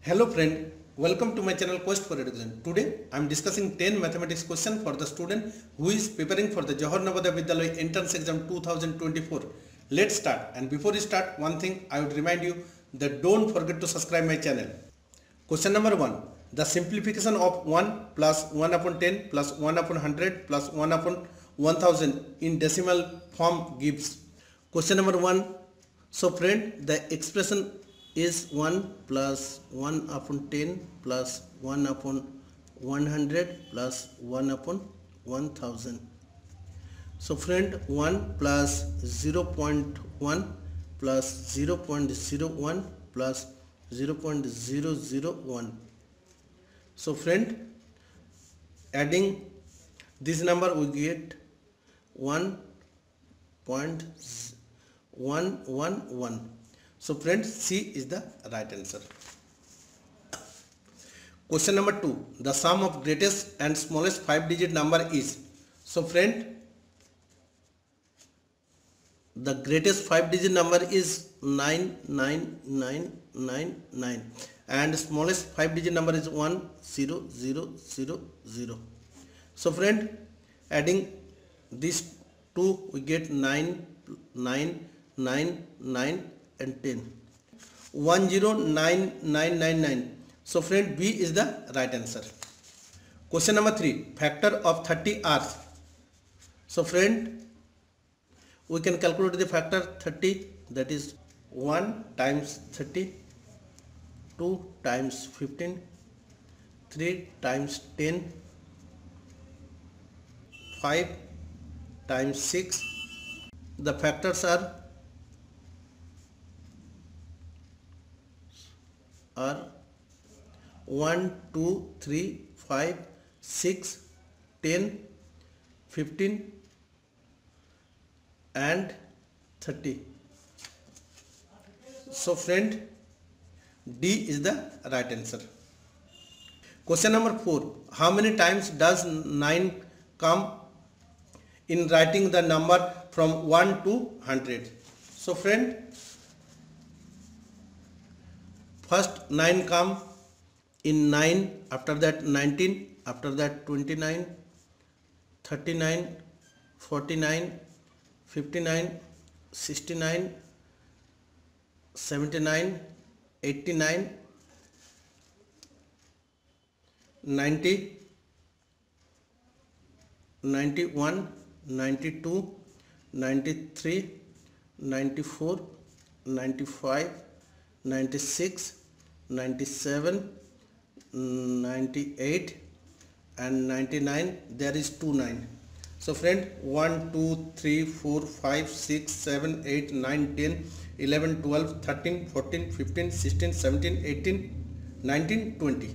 Hello friend, welcome to my channel Quest for Education. Today I am discussing 10 mathematics question for the student who is preparing for the Jawahar Navodaya Vidyalaya entrance exam 2024. Let's start and before we start one thing I would remind you that don't forget to subscribe my channel. Question number 1. The simplification of 1 plus 1 upon 10 plus 1 upon 100 plus 1 upon 1000 in decimal form gives. Question number 1. So friend the expression is 1 plus 1 upon 10 plus 1 upon 100 plus 1 upon 1000. So friend 1 plus 0.1 plus 0.01 plus 0.001. So friend adding this number we get 1.111. So friend C is the right answer. Question number 2. The sum of greatest and smallest 5 digit number is. So friend the greatest 5 digit number is 99999 and smallest 5 digit number is 10000. So friend adding these two we get 9 9 9 9 and 10 109999 so friend b is the right answer. Question number 3 factor of 30 r so friend we can calculate the factor 30 that is 1 times 30 2 times 15 3 times 10 5 times 6 the factors are are 1 2 3 5 6 10 15 and 30 so friend D is the right answer. Question number 4 how many times does 9 come in writing the number from 1 to 100 so friend first 9 come in 9 after that 19 after that 29 39 49 59 69 79 89 90 91 92 93 94 95 96 97 98 and 99 there is 2 9 so friend 1 2 3 4 5 6 7 8 9 10 11 12 13 14 15 16 17 18 19 20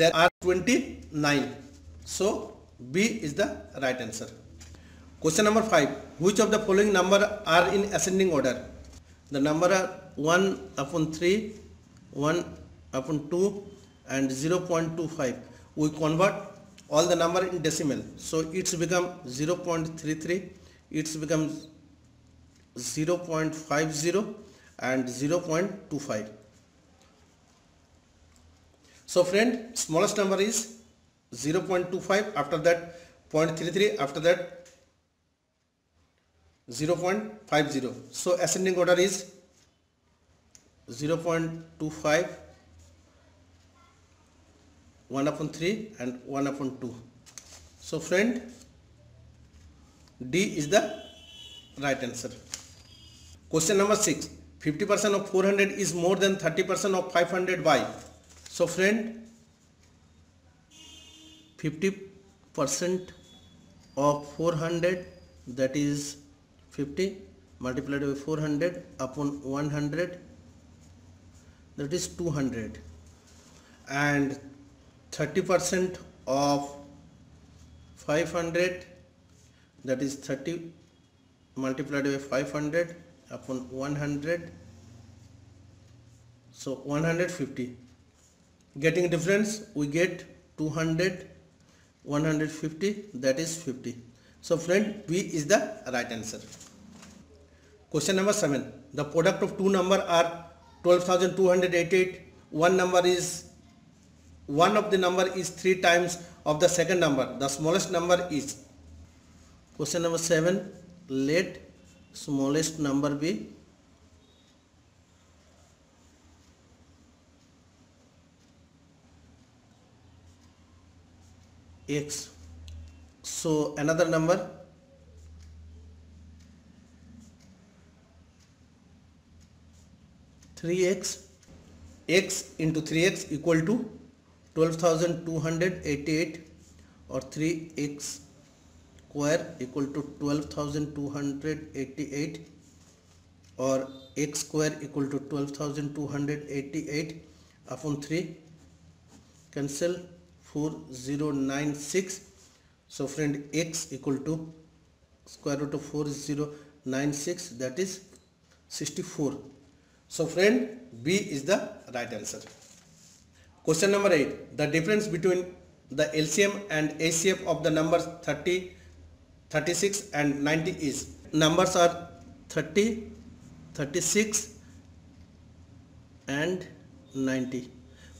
there are 29 so b is the right answer. Question number 5 which of the following number are in ascending order? The number are 1 upon 3 1 upon 2 and 0.25 we convert all the number in decimal. So it's become 0.33 it's become 0.50 and 0.25 so friend smallest number is 0.25 after that 0.33 after that 0.50 so ascending order is 0.25 1 upon 3 and 1 upon 2 so friend D is the right answer. Question number 6 50% of 400 is more than 30% of 500 why so friend 50% of 400 that is 50 multiplied by 400 upon 100 that is 200 and 30% of 500 that is 30 multiplied by 500 upon 100 so 150 getting difference we get 200 150 that is 50 so friend B is the right answer. Question number 7 the product of two number are 12288 one number is one of the number is three times of the second number. The smallest number is question number 7 let smallest number be x. So another number 3x x into 3x equal to 12288 or 3x square equal to 12288 or x square equal to 12288 upon 3 cancel 4096 so friend x equal to square root of 4096 that is 64 so friend B is the right answer. Question number 8. The difference between the LCM and HCF of the numbers 30, 36 and 90 is. Numbers are 30, 36 and 90.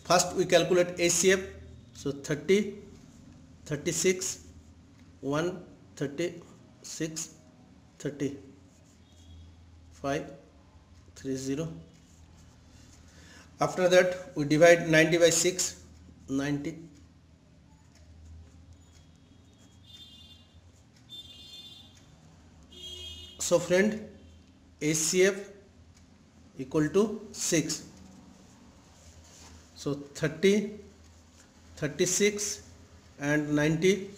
First we calculate HCF. So 30, 36, 1, 36, 30, 5, 30 after that we divide 90 by 6 90 so friend HCF equal to 6 so 30 36 and 90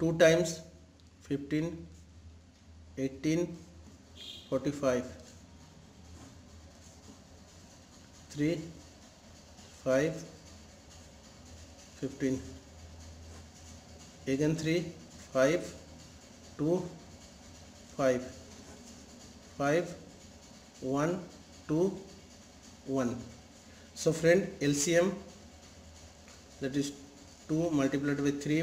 2 times 15 18 45 three five fifteen again three five two five five one two one so friend L C M that is two multiplied by three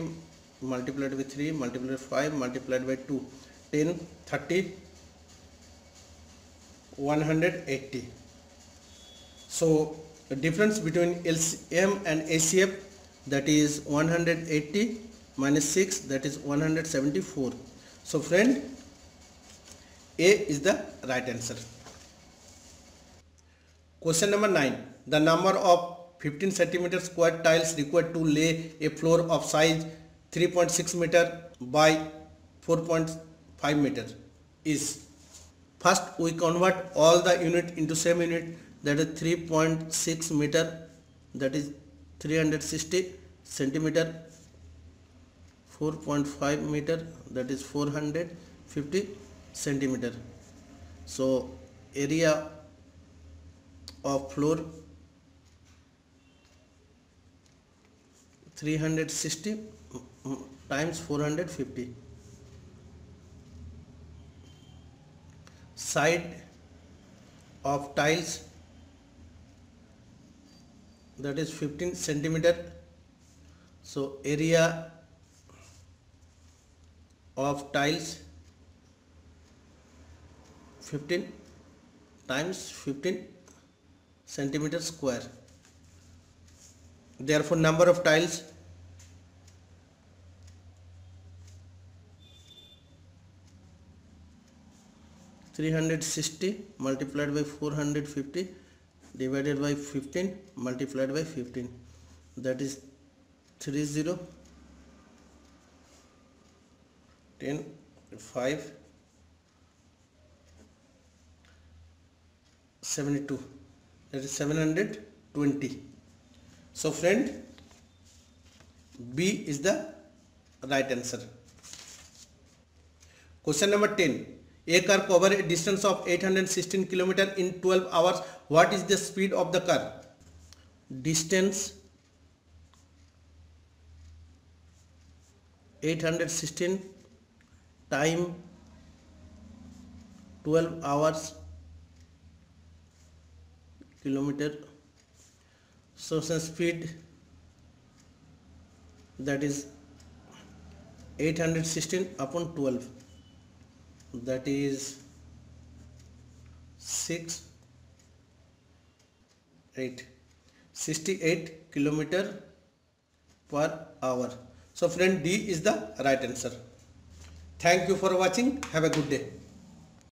multiplied by three multiplied five multiplied by two ten thirty one hundred eighty so the difference between LCM and HCF that is 180 minus 6 that is 174. So friend A is the right answer. Question number 9. The number of 15 centimeter square tiles required to lay a floor of size 3.6 meter by 4.5 meter is first we convert all the unit into same unit that is 3.6 meter that is 360 centimeter 4.5 meter that is 450 centimeter. So area of floor 360 times 450 side of tiles that is 15 centimeter. So area of tiles 15 times 15 centimeter square. Therefore number of tiles Three hundred sixty multiplied by four hundred fifty divided by 15 multiplied by 15 that is 30 10 5 72 that is 720 so friend B is the right answer. Question number 10 a car cover a distance of 816 km in 12 hours. What is the speed of the car? Distance 816 time 12 hours kilometer so speed that is 816 upon 12 that is 6 rate 68 kilometer per hour. So friend d is the right answer. Thank you for watching. Have a good day